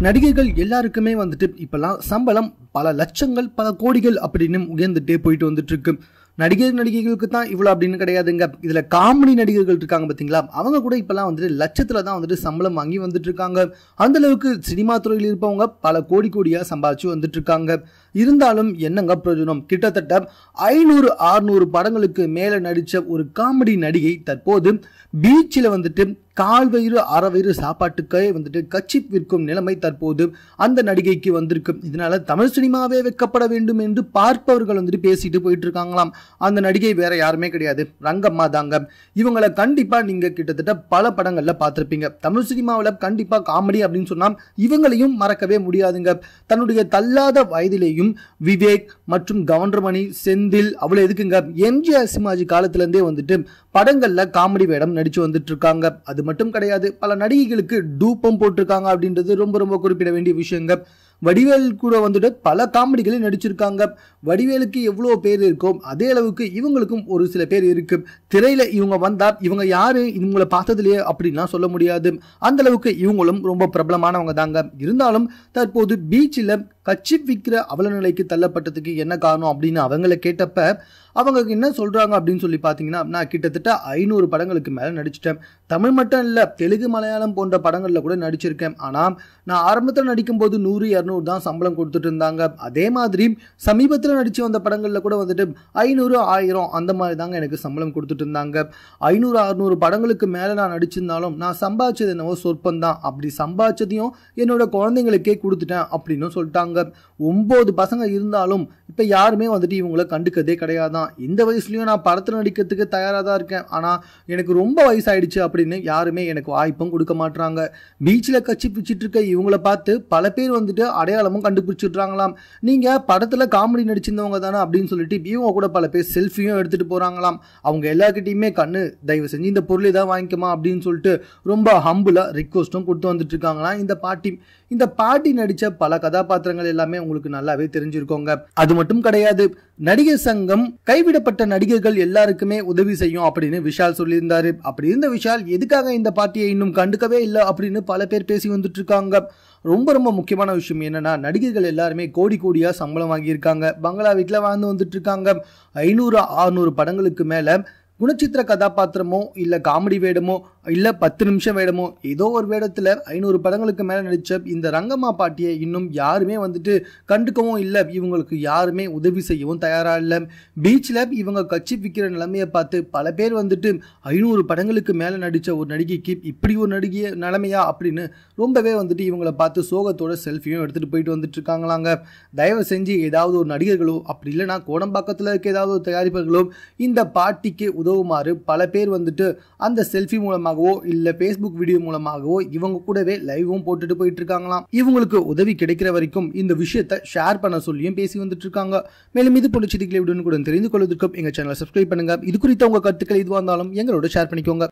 நடிகைகள் எல்லாருக்குமே வந்துட்டு இப்பெல்லாம் சம்பளம் பல லட்சங்கள் பல கோடிகள் அப்படின்னு உயர்ந்துட்டே போயிட்டு வந்துட்டு இருக்கு நடிகர் நடிகைகளுக்கு தான் இவ்வளோ அப்படின்னு கிடையாதுங்க. இதில் காமெடி நடிகர்கள் இருக்காங்க பார்த்தீங்களா அவங்க கூட இப்போல்லாம் வந்துட்டு லட்சத்தில் தான் வந்துட்டு சம்பளம் வாங்கி வந்துட்டு இருக்காங்க அந்த அளவுக்கு சினிமா துறையில் இருப்பவங்க பல கோடி கோடியாக சம்பாதிச்சு வந்துட்டு இருக்காங்க இருந்தாலும் என்னங்க பிரயோஜனம்? கிட்டத்தட்ட ஐநூறு ஆறுநூறு படங்களுக்கு மேலே நடித்த ஒரு காமெடி நடிகை தற்போது பீச்சில் வந்துட்டு கால் வயிறு அரை வயிறு சாப்பாட்டுக்கே வந்துட்டு கட்சி விற்கும் நிலைமை தற்போது அந்த நடிகைக்கு வந்திருக்கு. இதனால தமிழ் சினிமாவே வைக்கப்பட வேண்டும் என்று பார்ப்பவர்கள் வந்துட்டு பேசிட்டு போயிட்டு இருக்காங்களாம் அந்த நடிகை வேற யாருமே கிடையாது. ரங்கம்மா தாங்க. இவங்களை கண்டிப்பா நீங்க கிட்டத்தட்ட பல படங்கள்ல பார்த்துருப்பீங்க. தமிழ் சினிமாவில் கண்டிப்பா காமெடி அப்படின்னு சொன்னா இவங்களையும் மறக்கவே முடியாதுங்க. தன்னுடைய தள்ளாத வயதிலேயும் விவேக் மற்றும் கவுண்டர்மணி செந்தில் அவ்வளவு எதுக்குங்க? எம்ஜிஆர் சிமாஜி காலத்திலேருந்தே வந்துட்டு படங்கள்ல காமெடி வேடம் நடிச்சு வந்துட்டு இருக்காங்க அது அது மட்டும் கிடையாது பல நடிகைகளுக்கு டூப்பம் போட்டிருக்காங்க அப்படின்றது ரொம்ப ரொம்ப குறிப்பிட வேண்டிய விஷயங்க. வடிவேல் கூட வந்துட்டு பல காமெடிகளில் நடிச்சிருக்காங்க. வடிவேலுக்கு எவ்வளோ பேர் இருக்கோ அதே அளவுக்கு இவங்களுக்கும் ஒரு சில பேர் இருக்கு. திரையில இவங்க வந்தால் இவங்க யாரு இவங்களை பார்த்ததுலையே அப்படின்லாம் சொல்ல முடியாது. அந்த அளவுக்கு இவங்களும் ரொம்ப பிரபலமானவங்க தாங்க. இருந்தாலும் தற்போது பீச்சில் கட்சி விற்கிற அவல நிலைக்கு தள்ளப்பட்டதுக்கு என்ன காரணம் அப்படின்னு அவங்கள கேட்டப்ப அவங்க என்ன சொல்றாங்க அப்படின்னு சொல்லி பார்த்தீங்கன்னா நான் கிட்டத்தட்ட ஐநூறு படங்களுக்கு மேலே நடிச்சிட்டேன். தமிழ் மட்டும் இல்லை தெலுங்கு மலையாளம் போன்ற படங்களில் கூட நடிச்சிருக்கேன். ஆனால் நான் ஆரம்பத்தில் நடிக்கும்போது நூறு இரநூறு தான் சம்பளம் கொடுத்துட்டு இருந்தாங்க. அதே மாதிரி சமீபத்தில் நடித்து வந்த படங்களில் கூட வந்துட்டு ஐநூறு ஆயிரம் அந்த மாதிரி தாங்க எனக்கு சம்பளம் கொடுத்துட்டு இருந்தாங்க. ஐநூறு அறுநூறு படங்களுக்கு மேலே நான் நடிச்சிருந்தாலும் நான் சம்பாதிச்சது என்னவோ சொற்பந்தான். அப்படி சம்பாதிச்சதையும் என்னோட குழந்தைங்களுக்கே கொடுத்துட்டேன் அப்படின்னு சொல்லிட்டாங்க. ஒம்பது பசங்க இருந்தாலும் இப்போ யாருமே வந்துட்டு இவங்கள கண்டுக்கதே கிடையாதான். இந்த வயசுலையும் நான் படத்தில் நடிக்கிறதுக்கு தயாராக தான் இருக்கேன். ஆனால் எனக்கு ரொம்ப வயசாயிடுச்சு அப்படின்னு யாருமே எனக்கு வாய்ப்பும் கொடுக்க மாட்டாங்க பீச்சில் கட்சி பிடிச்சிட்டு இருக்க இவங்கள பார்த்து பல பேர் வந்துட்டு அடையாளமும் கண்டுபிடிச்சிட்றாங்களாம். நீங்கள் படத்தில் காமெடி நடிச்சிருந்தவங்க தானே அப்படின்னு சொல்லிட்டு இவங்க கூட பல பேர் செல்ஃபியும் எடுத்துகிட்டு போகிறாங்களாம் அவங்க எல்லாருக்கிட்டையுமே கண்ணு தயவு செஞ்சு இந்த பொருளை தான் வாங்கிக்கமா அப்படின்னு சொல்லிட்டு ரொம்ப ஹம்புலாக ரிக்வஸ்ட்டும் கொடுத்து வந்துட்டு இருக்காங்களாம் இந்த பாட்டி. இந்த பாட்டி நடித்த பல கதாபாத்திரங்கள் எல்லாமே உங்களுக்கு நல்லாவே தெரிஞ்சிருக்கோங்க. அது மட்டும் கிடையாது நடிகர் சங்கம் கைவிடப்பட்ட நடிகர்கள் எல்லாருக்குமே உதவி செய்யும் அப்படின்னு விஷால் சொல்லியிருந்தாரு. அப்படி இருந்த விஷால் எதுக்காக இந்த பார்ட்டியை இன்னும் கண்டுக்கவே இல்லை அப்படின்னு பல பேர் பேசி வந்துட்டு இருக்காங்க ரொம்ப ரொம்ப முக்கியமான விஷயம் என்னன்னா நடிகர்கள் எல்லாருமே கோடி கோடியாக சம்பளம் வாங்கியிருக்காங்க. பங்களா வீட்டில் வாழ்ந்து வந்துட்டு இருக்காங்க ஐநூறு ஆறுநூறு படங்களுக்கு மேலே குணச்சித்திர கதாபாத்திரமோ இல்லை காமெடி வேடமோ இல்லை பத்து நிமிஷம் வேடமோ? ஏதோ ஒரு வேடத்தில் ஐநூறு படங்களுக்கு மேலே நடித்த இந்த ரங்கம்மா பாட்டியை இன்னும் யாருமே வந்துட்டு கண்டுக்கவும் இல்லை. இவங்களுக்கு யாருமே உதவி செய்யவும் தயாராக இல்லை. பீச்சில் இவங்க கட்சி விற்கிற நிலைமையை பார்த்து பல பேர் வந்துட்டு ஐநூறு படங்களுக்கு மேலே நடித்த ஒரு நடிகைக்கு இப்படி ஒரு நடிகை நிலைமையா அப்படின்னு ரொம்பவே வந்துட்டு இவங்களை பார்த்து சோகத்தோட செல்ஃபியும் எடுத்துகிட்டு போயிட்டு வந்துட்டு இருக்காங்களாங்க. தயவு செஞ்சு ஏதாவது ஒரு நடிகர்களோ அப்படி இல்லைனா கோடம்பாக்கத்தில் இருக்க ஏதாவது ஒரு தயாரிப்பர்களோ இந்த பாட்டிக்கு உதவுமாறு பல பேர் வந்துட்டு அந்த செல்ஃபி மூலமாக மூலமாகவோ இல்லை ஃபேஸ்புக் வீடியோ மூலமாகவோ இவங்க கூடவே லைவும் போட்டுட்டு போயிட்டு இருக்காங்களாம் இவங்களுக்கு உதவி கிடைக்கிற வரைக்கும் இந்த விஷயத்தை ஷேர் பண்ண சொல்லியும் பேசி வந்துட்டு இருக்காங்க மேலும் இது போல செய்திகளை உடனுக்குடன் தெரிந்து கொள்வதற்கும் எங்கள் சேனலை சப்ஸ்கிரைப் பண்ணுங்க. இது குறித்த உங்க கருத்துக்கள் எதுவாக இருந்தாலும் எங்களோட ஷேர் பண்ணிக்கோங்க.